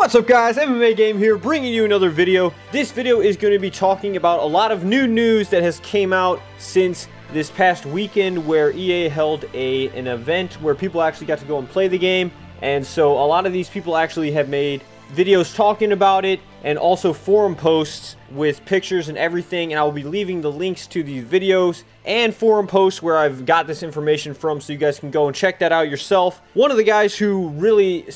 What's up guys, MMA Game here, bringing you another video. This video is going to be talking about a lot of new news that has came out since this past weekend where EA held a an event where people actually got to go and play the game. And so a lot of these people actually have made videos talking about it and also forum posts with pictures and everything and I will be leaving the links to these videos and forum posts where I've got this information from so you guys can go and check that out yourself. One of the guys who really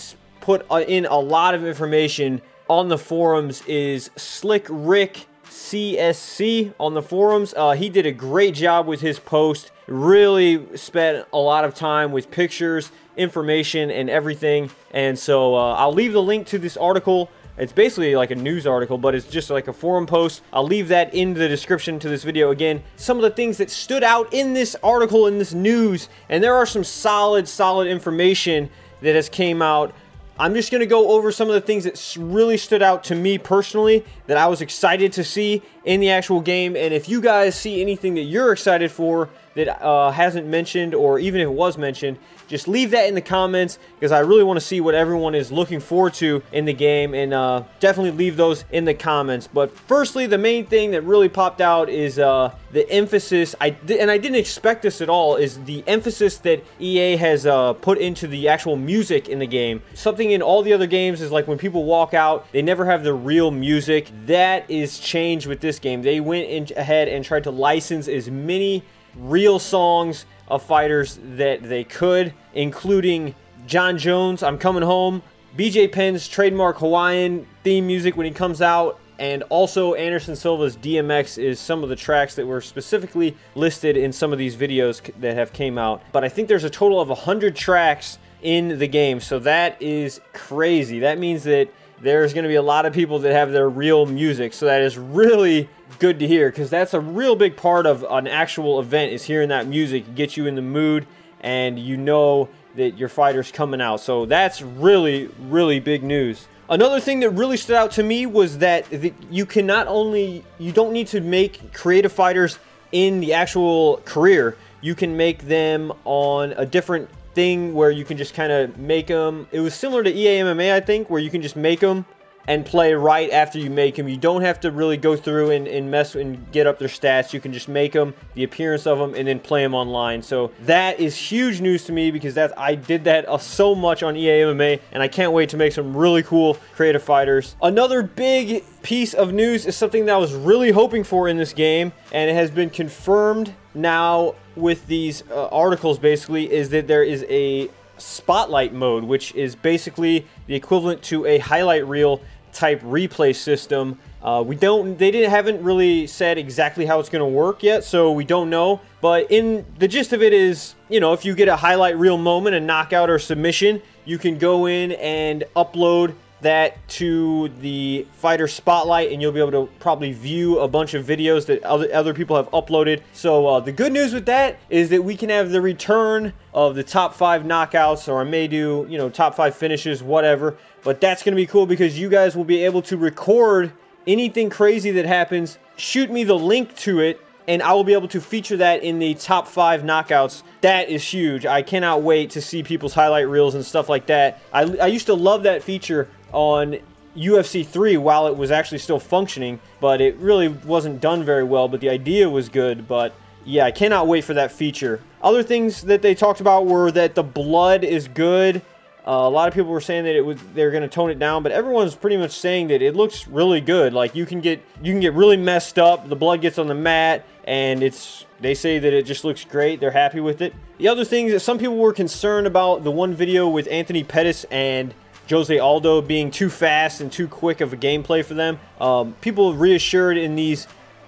put uh, in a lot of information on the forums is Slick Rick CSC on the forums. Uh, he did a great job with his post. Really spent a lot of time with pictures, information, and everything. And so uh, I'll leave the link to this article. It's basically like a news article, but it's just like a forum post. I'll leave that in the description to this video. Again, some of the things that stood out in this article, in this news, and there are some solid, solid information that has came out I'm just going to go over some of the things that really stood out to me personally that I was excited to see in the actual game. And if you guys see anything that you're excited for that uh, hasn't mentioned, or even if it was mentioned, just leave that in the comments because I really want to see what everyone is looking forward to in the game and uh, definitely leave those in the comments. But firstly, the main thing that really popped out is uh, the emphasis, I and I didn't expect this at all, is the emphasis that EA has uh, put into the actual music in the game. Something in all the other games is like when people walk out, they never have the real music. That is changed with this game. They went in ahead and tried to license as many real songs of fighters that they could, including Jon Jones, I'm Coming Home, BJ Penn's trademark Hawaiian theme music when he comes out, and also Anderson Silva's DMX is some of the tracks that were specifically listed in some of these videos that have came out. But I think there's a total of 100 tracks in the game, so that is crazy. That means that there's going to be a lot of people that have their real music. So that is really good to hear because that's a real big part of an actual event is hearing that music get you in the mood and you know that your fighter's coming out. So that's really, really big news. Another thing that really stood out to me was that you can not only, you don't need to make creative fighters in the actual career, you can make them on a different thing where you can just kind of make them. It was similar to EA MMA, I think, where you can just make them and play right after you make them. You don't have to really go through and, and, mess and get up their stats. You can just make them, the appearance of them, and then play them online. So that is huge news to me because that's I did that uh, so much on EA MMA, and I can't wait to make some really cool creative fighters. Another big piece of news is something that I was really hoping for in this game, and it has been confirmed now with these uh, articles basically is that there is a spotlight mode, which is basically the equivalent to a highlight reel type replay system. Uh, we don't, they didn't, haven't really said exactly how it's going to work yet, so we don't know. But in the gist of it is, you know, if you get a highlight reel moment, a knockout or submission, you can go in and upload that to the fighter spotlight and you'll be able to probably view a bunch of videos that other, other people have uploaded so uh, the good news with that is that we can have the return of the top five knockouts or I may do you know top five finishes whatever but that's gonna be cool because you guys will be able to record anything crazy that happens shoot me the link to it and I will be able to feature that in the top five knockouts. That is huge. I cannot wait to see people's highlight reels and stuff like that. I, I used to love that feature on UFC 3 while it was actually still functioning, but it really wasn't done very well, but the idea was good, but yeah, I cannot wait for that feature. Other things that they talked about were that the blood is good. Uh, a lot of people were saying that it was they're going to tone it down, but everyone's pretty much saying that it looks really good. Like you can get you can get really messed up, the blood gets on the mat, and it's they say that it just looks great. They're happy with it. The other thing that some people were concerned about the one video with Anthony Pettis and Jose Aldo being too fast and too quick of a gameplay for them. Um, people reassured in these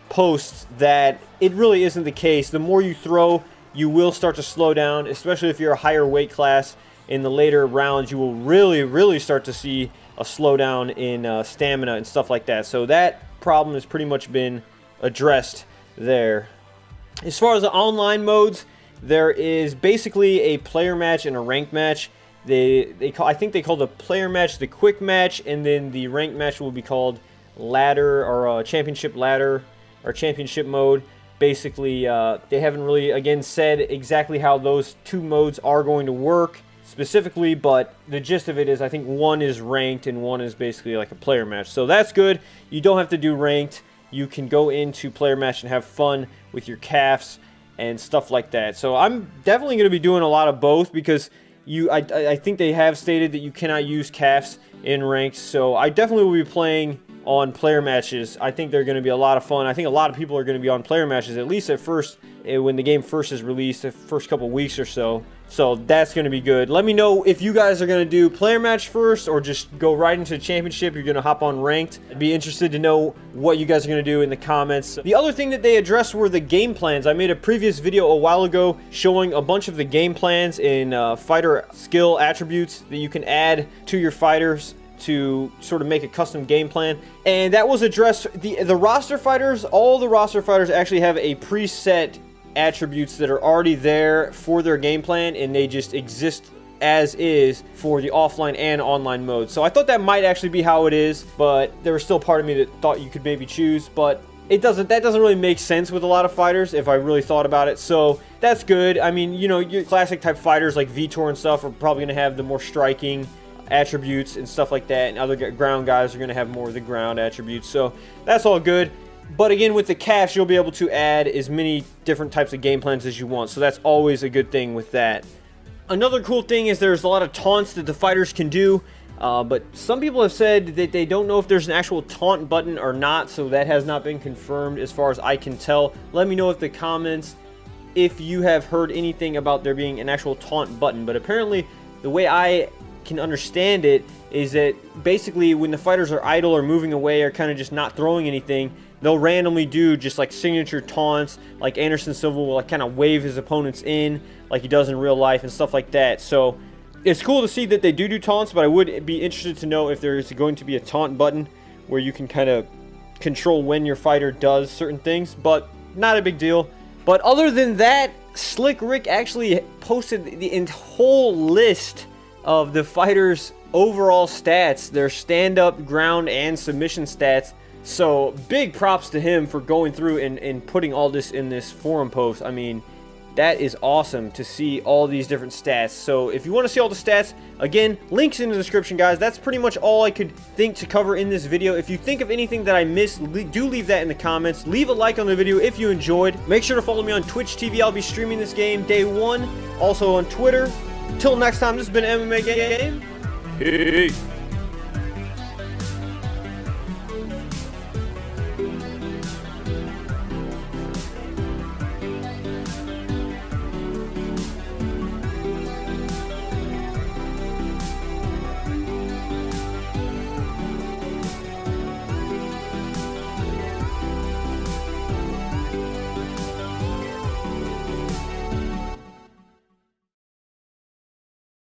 posts that it really isn't the case. The more you throw, you will start to slow down, especially if you're a higher weight class. In the later rounds, you will really, really start to see a slowdown in uh, stamina and stuff like that. So that problem has pretty much been addressed there. As far as the online modes, there is basically a player match and a ranked match. They they call I think they call the player match the quick match, and then the ranked match will be called ladder or uh, championship ladder or championship mode. Basically, uh, they haven't really again said exactly how those two modes are going to work. specifically, but the gist of it is I think one is ranked and one is basically like a player match. So that's good. You don't have to do ranked. You can go into player match and have fun with your CAFs and stuff like that. So I'm definitely going to be doing a lot of both because you I, I think they have stated that you cannot use CAFs in ranks, So I definitely will be playing on player matches. I think they're going to be a lot of fun. I think a lot of people are going to be on player matches, at least at first, eh, when the game first is released, the first couple weeks or so. So that's going to be good. Let me know if you guys are going to do player match first or just go right into the championship. You're going to hop on ranked. I'd be interested to know what you guys are going to do in the comments. The other thing that they addressed were the game plans. I made a previous video a while ago showing a bunch of the game plans in uh, fighter skill attributes that you can add to your fighters to sort of make a custom game plan and that was addressed the the roster fighters all the roster fighters actually have a preset attributes that are already there for their game plan and they just exist as is for the offline and online mode. So I thought that might actually be how it is, but there was still part of me that thought you could maybe choose, but it doesn't that doesn't really make sense with a lot of fighters if I really thought about it. So that's good. I mean, you know, your classic type fighters like Vitor and stuff are probably going to have the more striking attributes and stuff like that, and other ground guys are going to have more of the ground attributes. So that's all good. But again, with the cash, you'll be able to add as many different types of game plans as you want. So that's always a good thing with that. Another cool thing is there's a lot of taunts that the fighters can do. Uh, but some people have said that they don't know if there's an actual taunt button or not, so that has not been confirmed as far as I can tell. Let me know in the comments if you have heard anything about there being an actual taunt button. But apparently, the way I can understand it is that basically when the fighters are idle or moving away or kind of just not throwing anything, they'll randomly do just like signature taunts, like Anderson Silva will like kind of wave his opponents in like he does in real life and stuff like that. So it's cool to see that they do do taunts, but I would be interested to know if there is going to be a taunt button where you can kind of control when your fighter does certain things, but not a big deal. But other than that, Slick Rick actually posted the whole list of the fighters' overall stats, their stand-up, ground, and submission stats so big props to him for going through and, and putting all this in this forum post. I mean, that is awesome to see all these different stats. So if you want to see all the stats, again, links in the description, guys. That's pretty much all I could think to cover in this video. If you think of anything that I missed, do leave that in the comments. Leave a like on the video if you enjoyed. Make sure to follow me on Twitch TV. I'll be streaming this game day one. Also on Twitter. Till next time, this has been MMA Game. Peace.